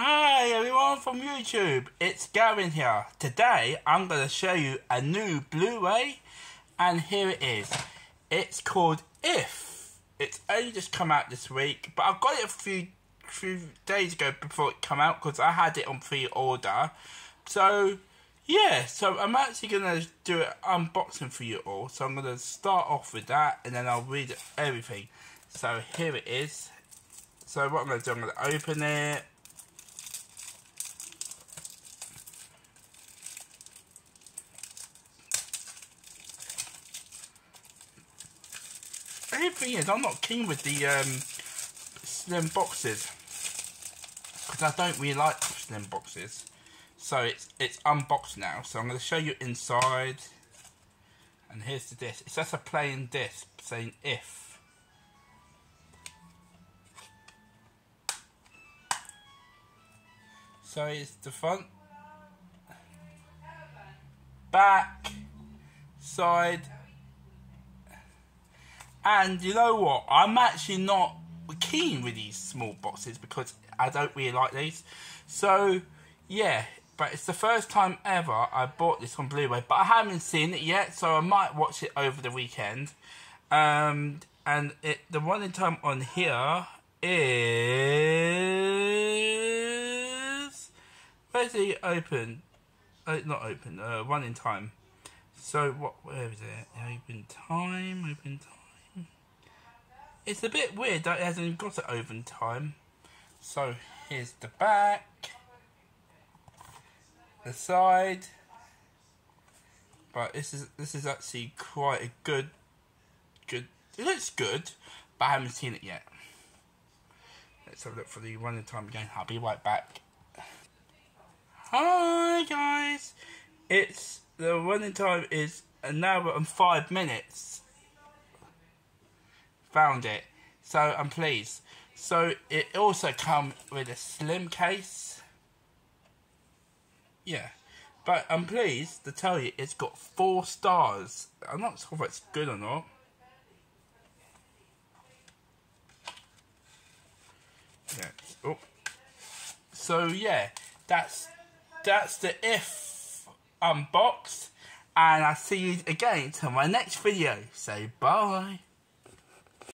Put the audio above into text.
Hi everyone from YouTube, it's Gavin here. Today I'm going to show you a new Blu-ray and here it is. It's called If. It's only just come out this week but I got it a few, few days ago before it came out because I had it on pre-order. So yeah, so I'm actually going to do an unboxing for you all. So I'm going to start off with that and then I'll read everything. So here it is. So what I'm going to do, I'm going to open it. The thing is, I'm not keen with the um, slim boxes because I don't really like slim boxes. So it's it's unboxed now. So I'm going to show you inside. And here's the disc. It's just a plain disc saying if. So it's the front, back, side, and you know what? I'm actually not keen with these small boxes because I don't really like these. So, yeah, but it's the first time ever I bought this on Blu-ray, but I haven't seen it yet, so I might watch it over the weekend. Um, and it, the running time on here is where's the open? Uh, not open. Uh, running time. So what? Where is it? Open time. Open time. It's a bit weird that it hasn't got it open time. So here's the back, the side. But this is this is actually quite a good, good. It looks good, but I haven't seen it yet. Let's have a look for the running time again. I'll be right back. Hi guys, it's the running time is an hour and five minutes found it. So I'm pleased. So it also comes with a slim case. Yeah. But I'm pleased to tell you it's got four stars. I'm not sure if it's good or not. Yeah. Oh. So yeah, that's that's the if unbox. And I'll see you again to my next video. Say bye.